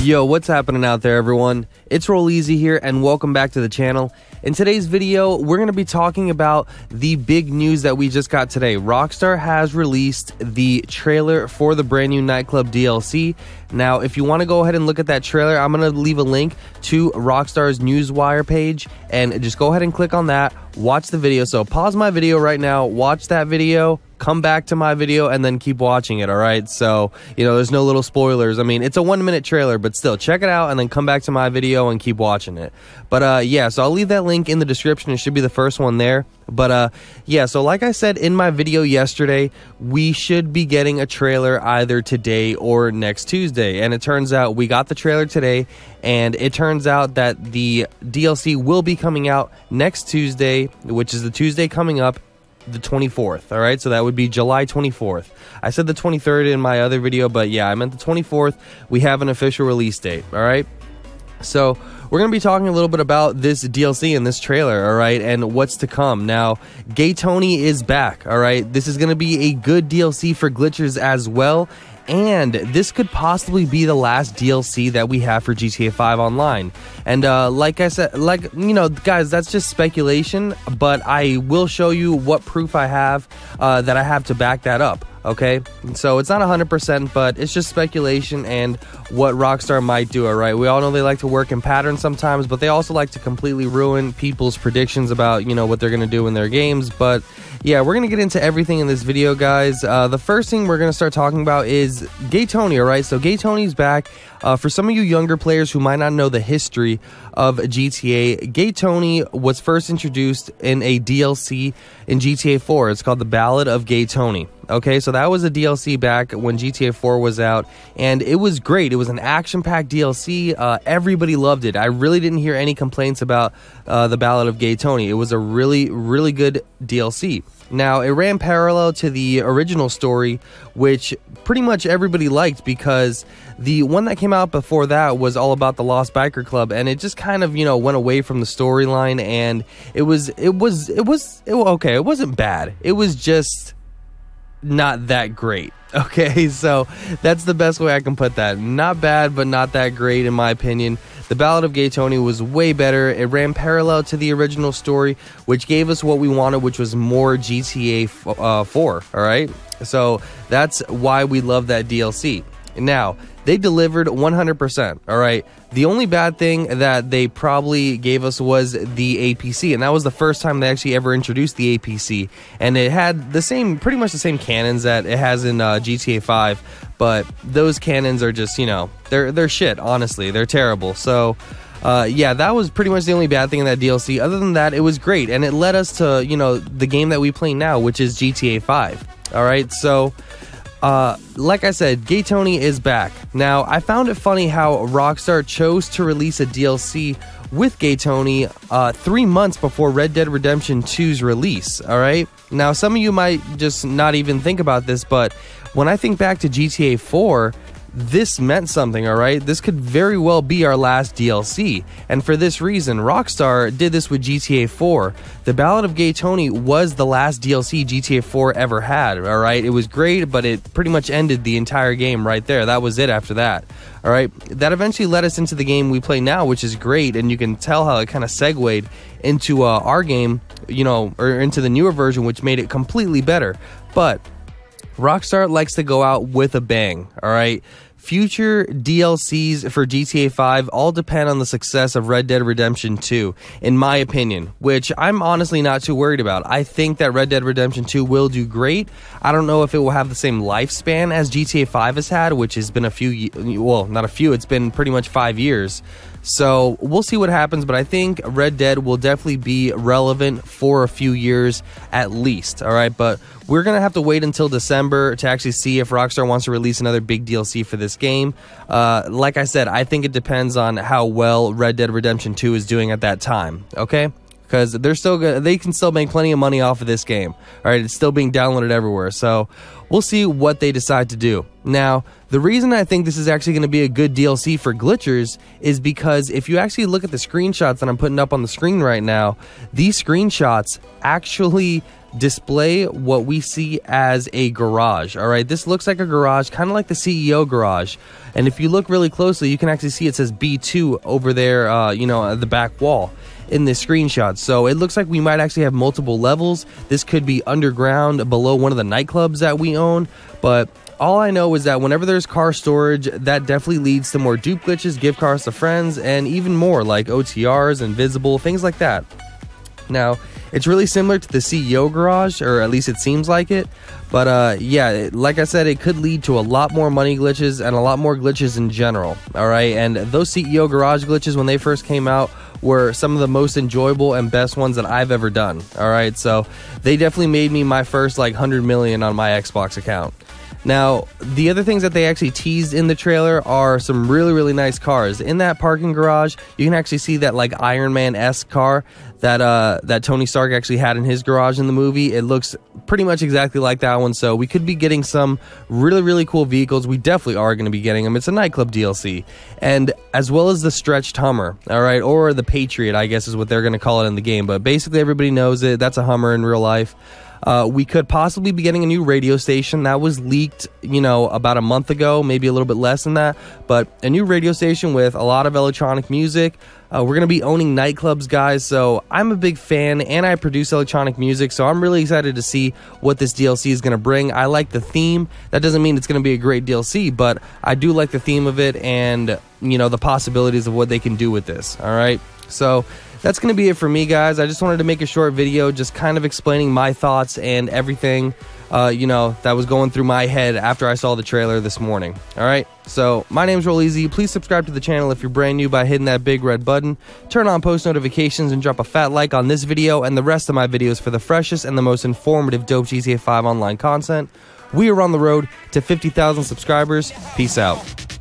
Yo, what's happening out there, everyone? It's Rolleezy here, and welcome back to the channel. In today's video, we're going to be talking about the big news that we just got today. Rockstar has released the trailer for the brand new Nightclub DLC. Now, if you want to go ahead and look at that trailer, I'm going to leave a link to Rockstar's Newswire page, and just go ahead and click on that, watch the video. So pause my video right now, watch that video, come back to my video and then keep watching it all right? So you know there's no little spoilers. I mean it's a one minute trailer but still check it out and then come back to my video and keep watching it. But uh yeah so i'll leave that link in the description. It should be the first one there. But uh yeah so like i said in my video yesterday we should be getting a trailer either today or next tuesday. And it turns out we got the trailer today and it turns out that the dlc will be coming out next tuesday which is the tuesday coming up the 24th. All right, so that would be July 24th. I said the 23rd in my other video, but yeah, I meant the 24th. We have an official release date. All right, so we're going to be talking a little bit about this DLC and this trailer, all right, and what's to come. Now, Gay Tony is back, all right. This is going to be a good DLC for glitchers as well, and this could possibly be the last DLC that we have for GTA 5 Online. And uh, like I said, like you know, guys, that's just speculation, but I will show you what proof I have uh, that I have to back that up. Okay, so it's not 100%, but it's just speculation and what Rockstar might do. All right, we all know they like to work in patterns sometimes, but they also like to completely ruin people's predictions about you know what they're gonna do in their games. But yeah, we're gonna get into everything in this video, guys. Uh, the first thing we're gonna start talking about is Gay Tony. All right, so Gay Tony's back. Uh, for some of you younger players who might not know the history of GTA, Gay Tony was first introduced in a DLC in GTA 4. It's called The Ballad of Gay Tony. Okay, so that was a DLC back when GTA 4 was out, and it was great. It was an action packed DLC. Uh, everybody loved it. I really didn't hear any complaints about uh, The Ballad of Gay Tony. It was a really, really good DLC. Now, it ran parallel to the original story, which pretty much everybody liked because the one that came out before that was all about the Lost Biker Club, and it just kind of you know went away from the storyline, and it was it was it was it, okay. It wasn't bad. It was just not that great. Okay, so that's the best way I can put that. Not bad, but not that great in my opinion. The Ballad of Gay Tony was way better. It ran parallel to the original story, which gave us what we wanted, which was more GTA uh, 4. All right, so that's why we love that DLC. Now, they delivered 100%. All right. The only bad thing that they probably gave us was the APC, and that was the first time they actually ever introduced the APC. And it had the same, pretty much the same cannons that it has in uh, GTA 5, but those cannons are just, you know, they're they're shit. Honestly, they're terrible. So. Uh, yeah, that was pretty much the only bad thing in that DLC. Other than that, it was great, and it led us to you know the game that we play now, which is GTA 5. All right, so uh, like I said, Gay Tony is back. Now, I found it funny how Rockstar chose to release a DLC with Gay Tony uh, three months before Red Dead Redemption 2's release. All right. Now, some of you might just not even think about this, but when I think back to GTA 4, this meant something, all right? This could very well be our last DLC. And for this reason, Rockstar did this with GTA 4. The Ballad of Gay Tony was the last DLC GTA 4 ever had, all right? It was great, but it pretty much ended the entire game right there. That was it after that. All right, that eventually led us into the game we play now, which is great, and you can tell how it kind of segued into uh, our game, you know, or into the newer version, which made it completely better. But Rockstar likes to go out with a bang, all right? Future DLCs for GTA 5 all depend on the success of Red Dead Redemption 2, in my opinion, which I'm honestly not too worried about. I think that Red Dead Redemption 2 will do great. I don't know if it will have the same lifespan as GTA 5 has had, which has been a few, well, not a few, it's been pretty much five years. So we'll see what happens, but I think Red Dead will definitely be relevant for a few years at least. All right, but we're gonna have to wait until December to actually see if Rockstar wants to release another big DLC for this game. Uh, like I said, I think it depends on how well Red Dead Redemption 2 is doing at that time. Okay because they're still good. They can still make plenty of money off of this game. All right, it's still being downloaded everywhere. So we'll see what they decide to do. Now, the reason I think this is actually going to be a good DLC for glitchers is because if you actually look at the screenshots that I'm putting up on the screen right now, these screenshots actually display what we see as a garage. All right, this looks like a garage, kind of like the CEO garage. And if you look really closely, you can actually see it says B2 over there, uh, you know, at the back wall in this screenshot. So it looks like we might actually have multiple levels. This could be underground below one of the nightclubs that we own, but all I know is that whenever there's car storage, that definitely leads to more dupe glitches, gift cards to friends, and even more like OTRs, invisible, things like that. Now, it's really similar to the CEO garage, or at least it seems like it. But uh, yeah, like I said, it could lead to a lot more money glitches and a lot more glitches in general. All right, and those CEO garage glitches when they first came out were some of the most enjoyable and best ones that I've ever done. All right, so they definitely made me my first like 100 million on my Xbox account. Now, the other things that they actually teased in the trailer are some really, really nice cars. In that parking garage, you can actually see that like Iron Man S car that uh, that Tony Stark actually had in his garage in the movie. It looks pretty much exactly like that one. So we could be getting some really, really cool vehicles. We definitely are going to be getting them. It's a nightclub DLC, and as well as the stretched Hummer. All right, or the Patriot, I guess is what they're going to call it in the game. But basically, everybody knows it. That's a Hummer in real life. Uh, we could possibly be getting a new radio station that was leaked, you know, about a month ago, maybe a little bit less than that. But a new radio station with a lot of electronic music. Uh, we're going to be owning nightclubs, guys. So I'm a big fan and I produce electronic music. So I'm really excited to see what this DLC is going to bring. I like the theme. That doesn't mean it's going to be a great DLC, but I do like the theme of it and, you know, the possibilities of what they can do with this. All right. So that's going to be it for me, guys. I just wanted to make a short video just kind of explaining my thoughts and everything, uh, you know, that was going through my head after I saw the trailer this morning. All right. So, my name's Rolleezy. Please subscribe to the channel if you're brand new by hitting that big red button. Turn on post notifications and drop a fat like on this video and the rest of my videos for the freshest and the most informative dope GTA 5 online content. We are on the road to 50,000 subscribers. Peace out.